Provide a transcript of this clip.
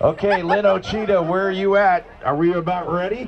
Okay, Lynn Ochita, where are you at? Are we about ready?